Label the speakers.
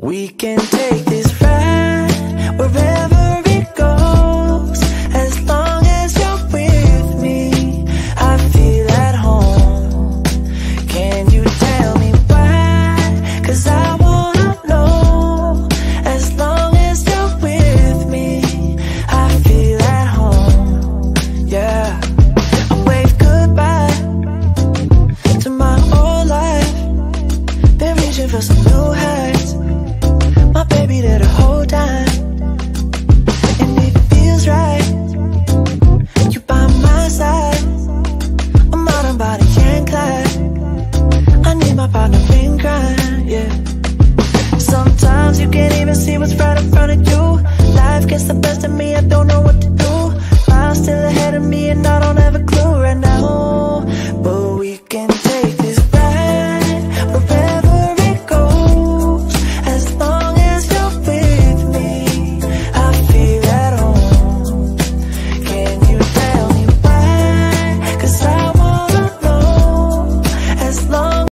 Speaker 1: We can take this whole time. And it feels right. You by my side. A modern body Clyde I need my partner in crime, yeah. Sometimes you can't even see what's right in front of you. Life gets the best of me, I don't know what to do. Miles still ahead